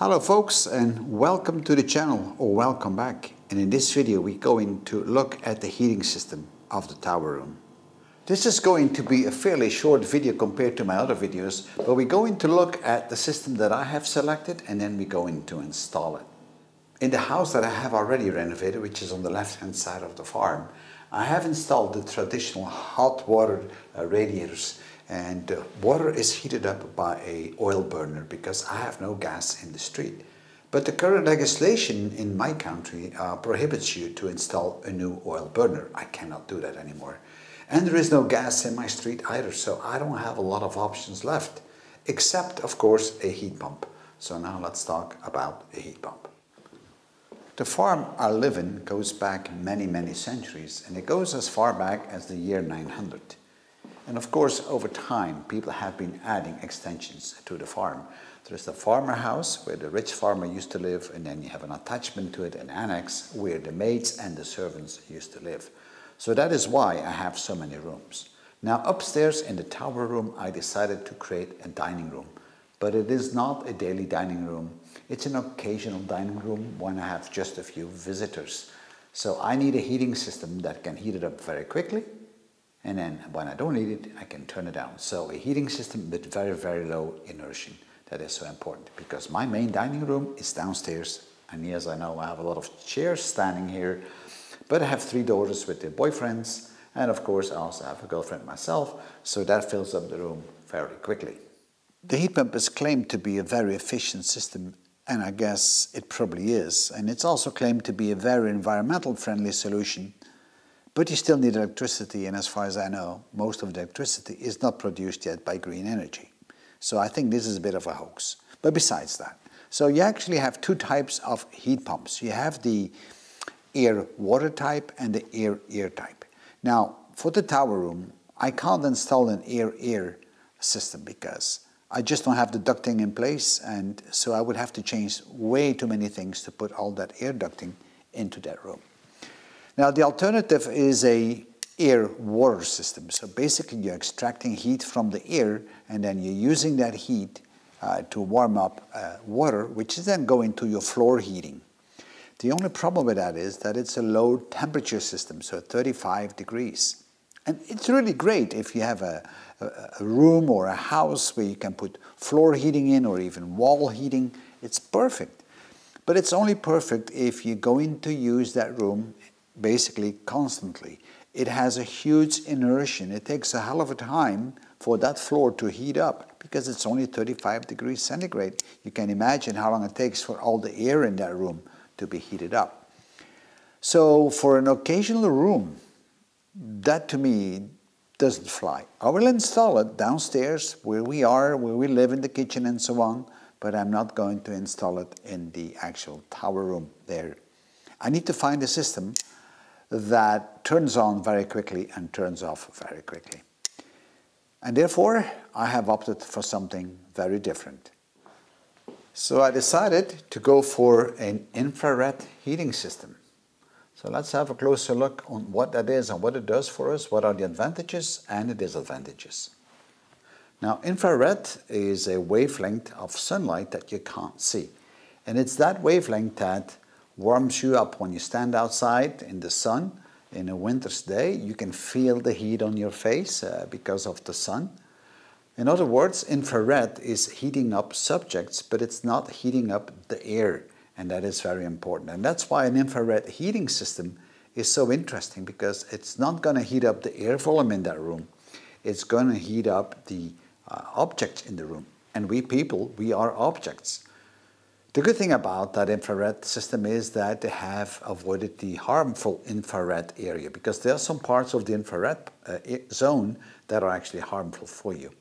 Hello folks and welcome to the channel or welcome back. And in this video we're going to look at the heating system of the tower room. This is going to be a fairly short video compared to my other videos, but we're going to look at the system that I have selected and then we're going to install it. In the house that I have already renovated, which is on the left hand side of the farm, I have installed the traditional hot water uh, radiators and uh, water is heated up by a oil burner because I have no gas in the street. But the current legislation in my country uh, prohibits you to install a new oil burner. I cannot do that anymore. And there is no gas in my street either, so I don't have a lot of options left, except of course a heat pump. So now let's talk about a heat pump. The farm I live in goes back many, many centuries, and it goes as far back as the year 900. And of course, over time, people have been adding extensions to the farm. There's the farmer house where the rich farmer used to live, and then you have an attachment to it, an annex, where the maids and the servants used to live. So that is why I have so many rooms. Now upstairs in the tower room, I decided to create a dining room. But it is not a daily dining room. It's an occasional dining room when I have just a few visitors. So I need a heating system that can heat it up very quickly and then when I don't need it, I can turn it down. So a heating system with very, very low inertia. That is so important because my main dining room is downstairs. And yes, I know I have a lot of chairs standing here, but I have three daughters with their boyfriends. And of course, I also have a girlfriend myself. So that fills up the room very quickly. The heat pump is claimed to be a very efficient system and I guess it probably is. And it's also claimed to be a very environmental friendly solution but you still need electricity, and as far as I know, most of the electricity is not produced yet by green energy. So I think this is a bit of a hoax. But besides that, so you actually have two types of heat pumps. You have the air-water type and the air-air type. Now, for the tower room, I can't install an air-air system because I just don't have the ducting in place, and so I would have to change way too many things to put all that air ducting into that room. Now the alternative is a air-water system. So basically you're extracting heat from the air and then you're using that heat uh, to warm up uh, water, which is then going to your floor heating. The only problem with that is that it's a low temperature system, so 35 degrees. And it's really great if you have a, a, room or a house where you can put floor heating in or even wall heating. It's perfect. But it's only perfect if you're going to use that room basically constantly. It has a huge inertia. It takes a hell of a time for that floor to heat up because it's only 35 degrees centigrade. You can imagine how long it takes for all the air in that room to be heated up. So for an occasional room, that to me doesn't fly. I will install it downstairs where we are, where we live in the kitchen and so on, but I'm not going to install it in the actual tower room there. I need to find a system that turns on very quickly and turns off very quickly. And therefore, I have opted for something very different. So I decided to go for an infrared heating system. So let's have a closer look on what that is and what it does for us, what are the advantages and the disadvantages. Now infrared is a wavelength of sunlight that you can't see. And it's that wavelength that warms you up when you stand outside in the sun in a winter's day. You can feel the heat on your face uh, because of the sun. In other words, infrared is heating up subjects, but it's not heating up the air, and that is very important. And that's why an infrared heating system is so interesting because it's not going to heat up the air volume in that room. It's going to heat up the uh, objects in the room. And we people, we are objects. The good thing about that infrared system is that they have avoided the harmful infrared area because there are some parts of the infrared uh, zone that are actually harmful for you.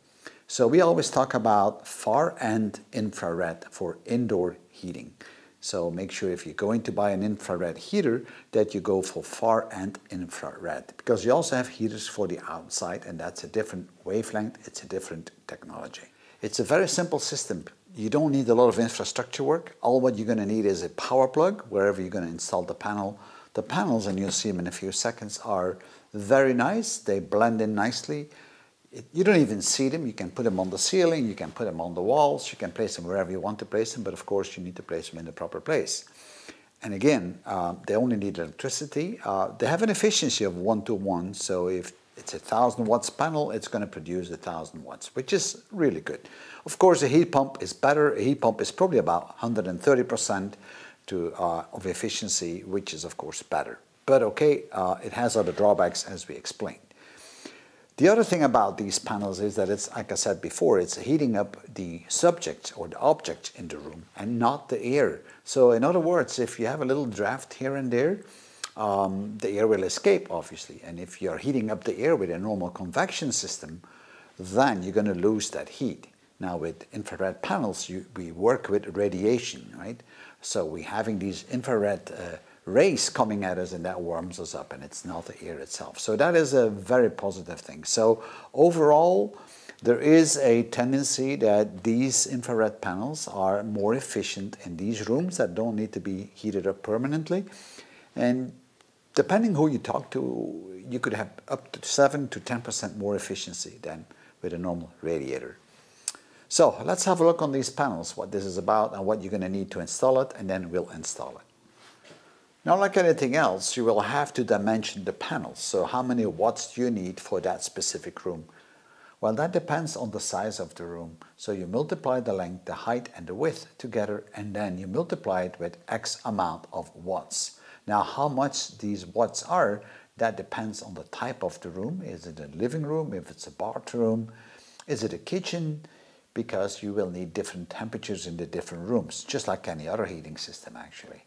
So we always talk about far end infrared for indoor heating. So make sure if you're going to buy an infrared heater that you go for far end infrared because you also have heaters for the outside and that's a different wavelength, it's a different technology. It's a very simple system you don't need a lot of infrastructure work. All what you're going to need is a power plug wherever you're going to install the panel. The panels, and you'll see them in a few seconds, are very nice. They blend in nicely. it, you don't even see them. You can put them on the ceiling, you can put them on the walls, you can place them wherever you want to place them, but of course you need to place them in the proper place. And again, uh, they only need electricity. Uh, they have an efficiency of one to one, so if it's a thousand watts panel, it's going to produce a thousand watts, which is really good. Of course, a heat pump is better. A heat pump is probably about 130% to, uh, of efficiency, which is of course better. But okay, uh, it has other drawbacks as we explained. The other thing about these panels is that it's, like I said before, it's heating up the subject or the object in the room and not the air. So in other words, if you have a little draft here and there, um, the air will escape, obviously. And if you're heating up the air with a normal convection system, then you're going to lose that heat. Now with infrared panels, you, we work with radiation, right? So we're having these infrared uh, rays coming at us and that warms us up and it's not the air itself. So that is a very positive thing. So overall, there is a tendency that these infrared panels are more efficient in these rooms that don't need to be heated up permanently. And depending who you talk to, you could have up to 7 to 10% more efficiency than with a normal radiator. So let's have a look on these panels, what this is about and what you're going to need to install it, and then we'll install it. Now, like anything else, you will have to dimension the panels. So how many watts do you need for that specific room? Well, that depends on the size of the room. So you multiply the length, the height, and the width together, and then you multiply it with X amount of watts. Now, how much these watts are, that depends on the type of the room. Is it a living room? If it's a bathroom? Is it a kitchen? Because you will need different temperatures in the different rooms, just like any other heating system actually.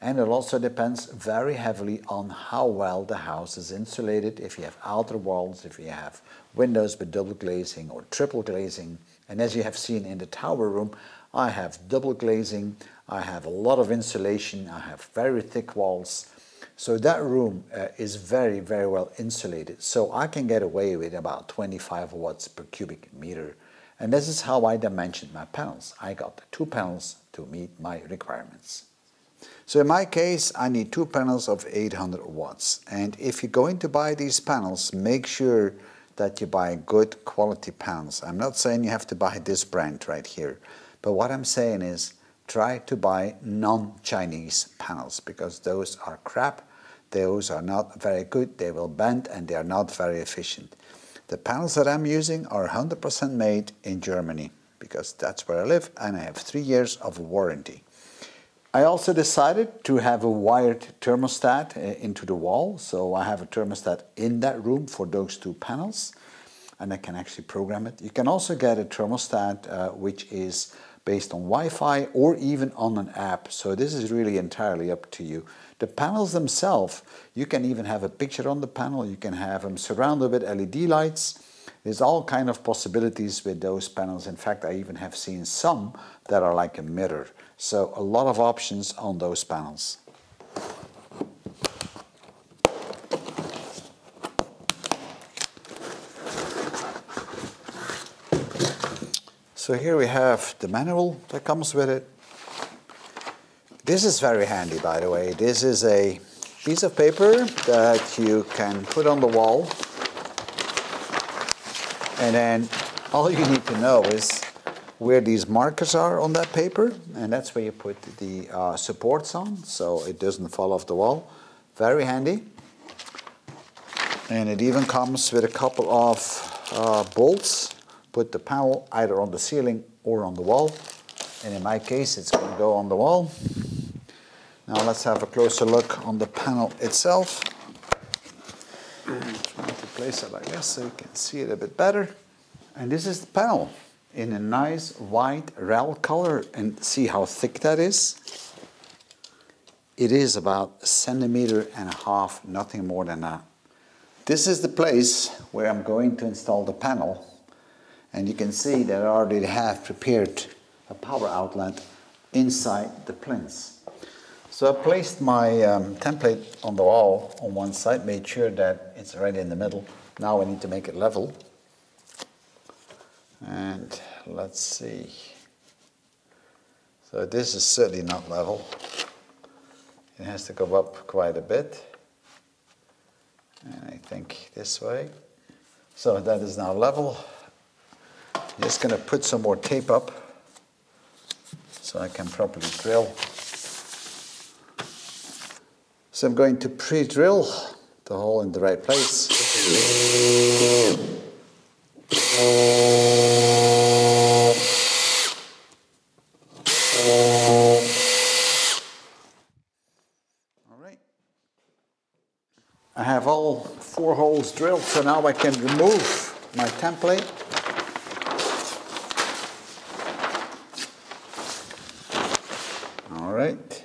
And it also depends very heavily on how well the house is insulated, if you have outer walls, if you have windows with double glazing or triple glazing. And as you have seen in the tower room, I have double glazing, I have a lot of insulation, I have very thick walls. So that room uh, is very, very well insulated. So I can get away with about 25 watts per cubic meter. And this is how I dimensioned my panels. I got two panels to meet my requirements. So in my case, I need two panels of 800 watts. And if you're going to buy these panels, make sure that you buy good quality panels. I'm not saying you have to buy this brand right here, but what I'm saying is try to buy non-Chinese panels because those are crap. Those are not very good. They will bend and they are not very efficient. The panels that I'm using are 100% made in Germany because that's where I live and I have three years of warranty. I also decided to have a wired thermostat uh, into the wall. So I have a thermostat in that room for those two panels and I can actually program it. You can also get a thermostat uh, which is based on Wi-Fi or even on an app. So this is really entirely up to you. The panels themselves, you can even have a picture on the panel. You can have them surrounded with LED lights. There's all kind of possibilities with those panels. In fact, I even have seen some that are like a mirror. So a lot of options on those panels. So here we have the manual that comes with it. This is very handy, by the way. This is a piece of paper that you can put on the wall. And then all you need to know is where these markers are on that paper and that's where you put the uh, supports on so it doesn't fall off the wall. Very handy. And it even comes with a couple of uh, bolts. Put the panel either on the ceiling or on the wall. And in my case it's going to go on the wall. Now let's have a closer look on the panel itself. Trying to place it like this so you can see it a bit better. And this is the panel in a nice white RAL color and see how thick that is. It is about a centimeter and a half, nothing more than that. This is the place where I'm going to install the panel and you can see that I already have prepared a power outlet inside the plinth. So I placed my um, template on the wall on one side, made sure that it's right in the middle. Now I need to make it level and let's see so this is certainly not level it has to go up quite a bit and I think this way So that is now level. Just gonna put some more tape up so I can properly drill. So I'm going to pre-drill the hole in the right place. I have all four holes drilled, so now I can remove my template. All right.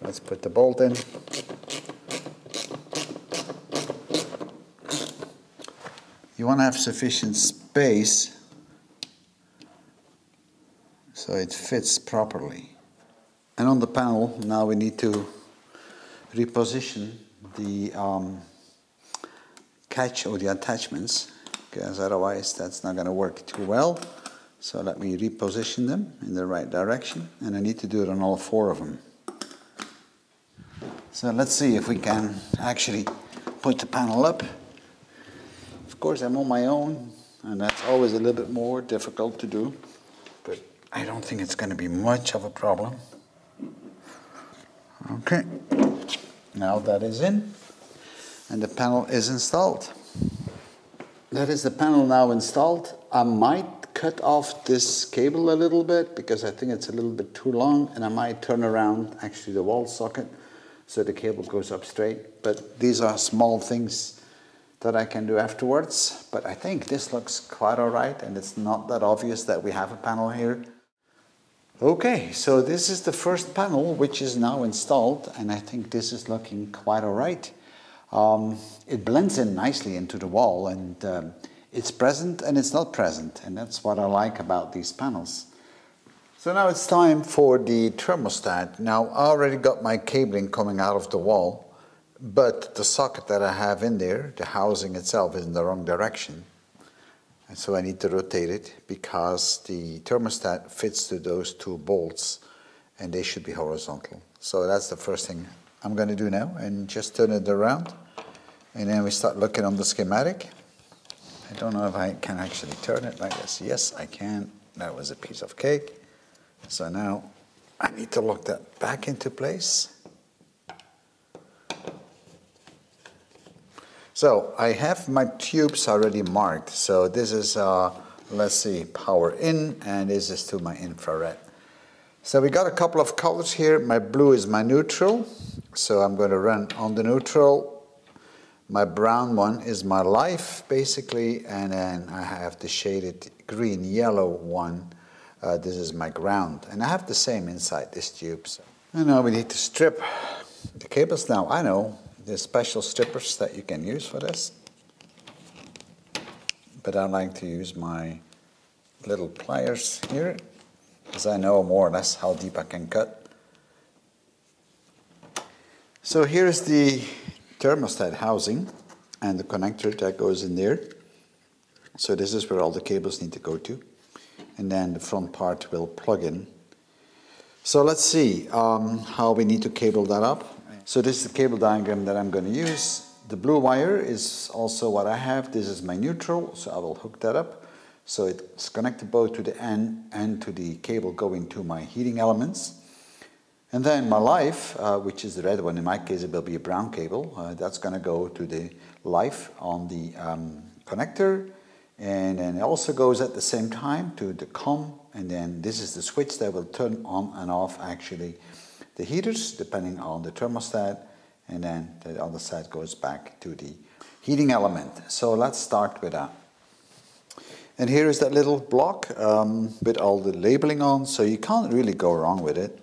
Let's put the bolt in. You want to have sufficient space so it fits properly. And on the panel, now we need to reposition the um, catch or the attachments because otherwise that's not going to work too well. So let me reposition them in the right direction and I need to do it on all four of them. So let's see if we can actually put the panel up. Of course I'm on my own and that's always a little bit more difficult to do but I don't think it's going to be much of a problem. Okay, now that is in and the panel is installed. That is the panel now installed. I might cut off this cable a little bit because I think it's a little bit too long and I might turn around actually the wall socket so the cable goes up straight. But these are small things that I can do afterwards. But I think this looks quite all right and it's not that obvious that we have a panel here. Okay, so this is the first panel which is now installed and I think this is looking quite all right. Um, it blends in nicely into the wall and um, it's present and it's not present and that's what I like about these panels. So now it's time for the thermostat. Now I already got my cabling coming out of the wall but the socket that I have in there, the housing itself is in the wrong direction. And so I need to rotate it because the thermostat fits to those two bolts and they should be horizontal. So that's the first thing I'm going to do now and just turn it around. And then we start looking on the schematic. I don't know if I can actually turn it like this. Yes, I can. That was a piece of cake. So now I need to lock that back into place. So I have my tubes already marked. So this is, uh, let's see, power in, and this is to my infrared. So we got a couple of colors here. My blue is my neutral. So I'm going to run on the neutral. My brown one is my life, basically, and then I have the shaded green yellow one. Uh, this is my ground. And I have the same inside this tube. So. And now we need to strip the cables. Now I know there's special strippers that you can use for this. But I like to use my little pliers here because I know more or less how deep I can cut. So here's the thermostat housing and the connector that goes in there. So this is where all the cables need to go to. And then the front part will plug in. So let's see um, how we need to cable that up. So this is the cable diagram that I'm going to use. The blue wire is also what I have. This is my neutral, so I will hook that up. So it's connected both to the N and to the cable going to my heating elements. And then my life, uh, which is the red one, in my case it will be a brown cable, uh, that's going to go to the life on the um, connector. And then it also goes at the same time to the COM. And then this is the switch that will turn on and off actually the heaters depending on the thermostat and then the other side goes back to the heating element. So let's start with that. And here is that little block um, with all the labeling on, so you can't really go wrong with it.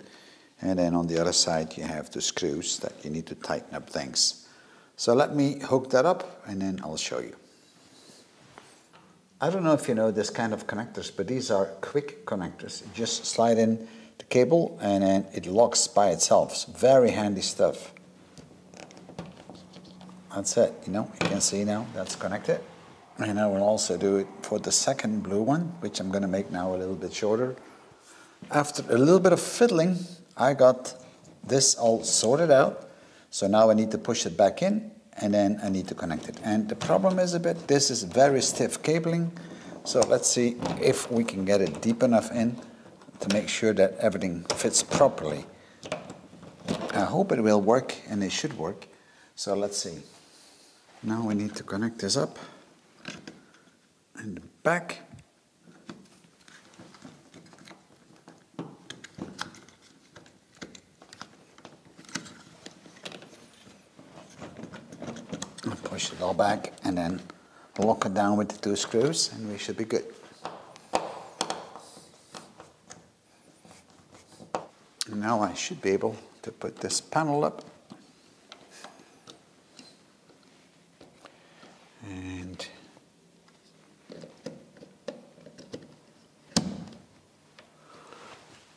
And then on the other side you have the screws that you need to tighten up things. So let me hook that up and then I'll show you. I don't know if you know this kind of connectors, but these are quick connectors. You just slide in the cable and then it locks by itself. It's very handy stuff. That's it, you know, you can see now that's connected. And I will also do it for the second blue one, which I'm gonna make now a little bit shorter. After a little bit of fiddling, I got this all sorted out. So now I need to push it back in and then I need to connect it. And the problem is a bit, this is very stiff cabling, so let's see if we can get it deep enough in to make sure that everything fits properly. I hope it will work, and it should work, so let's see. Now we need to connect this up in the back. Push it all back and then lock it down with the two screws and we should be good. And now I should be able to put this panel up. And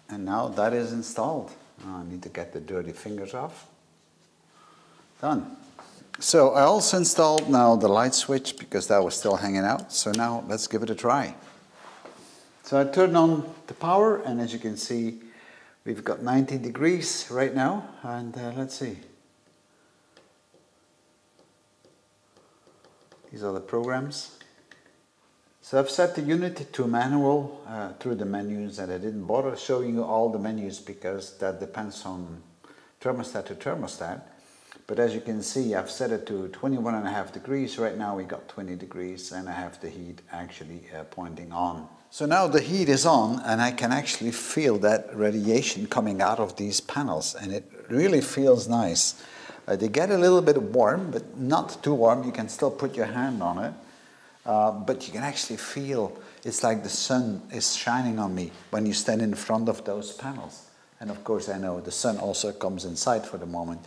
and now that is installed. I need to get the dirty fingers off. Done. So I also installed now the light switch because that was still hanging out. So now let's give it a try. So I turned on the power and as you can see, we've got 19 degrees right now. And uh, let's see. These are the programs. So I've set the unit to manual uh, through the menus and I didn't bother showing you all the menus because that depends on thermostat to thermostat. But as you can see, I've set it to 21 and a half degrees. Right now we got 20 degrees and I have the heat actually uh, pointing on. So now the heat is on and I can actually feel that radiation coming out of these panels and it really feels nice. Uh, they get a little bit warm, but not too warm. You can still put your hand on it. Uh, but you can actually feel it's like the sun is shining on me when you stand in front of those panels. And of course, I know the sun also comes inside for the moment.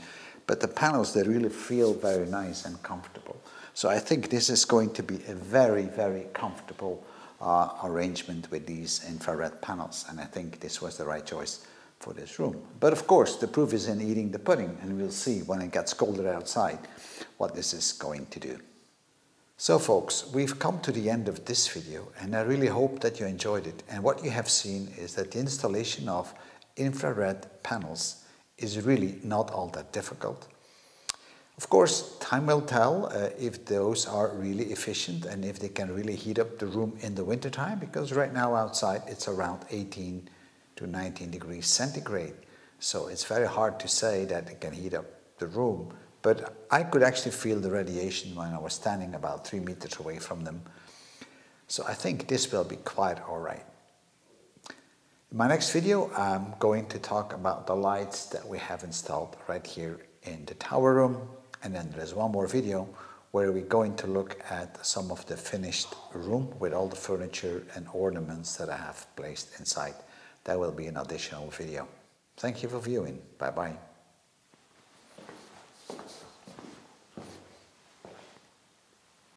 But the panels, they really feel very nice and comfortable. So I think this is going to be a very, very comfortable uh, arrangement with these infrared panels. And I think this was the right choice for this room. But of course, the proof is in eating the pudding, and we'll see when it gets colder outside what this is going to do. So folks, we've come to the end of this video, and I really hope that you enjoyed it. And what you have seen is that the installation of infrared panels is really not all that difficult. Of course, time will tell uh, if those are really efficient and if they can really heat up the room in the wintertime, because right now outside it's around 18 to 19 degrees centigrade. So it's very hard to say that it can heat up the room. But I could actually feel the radiation when I was standing about three meters away from them. So I think this will be quite all right. In my next video, I'm going to talk about the lights that we have installed right here in the tower room. And then there's one more video where we're going to look at some of the finished room with all the furniture and ornaments that I have placed inside. That will be an additional video. Thank you for viewing. Bye-bye.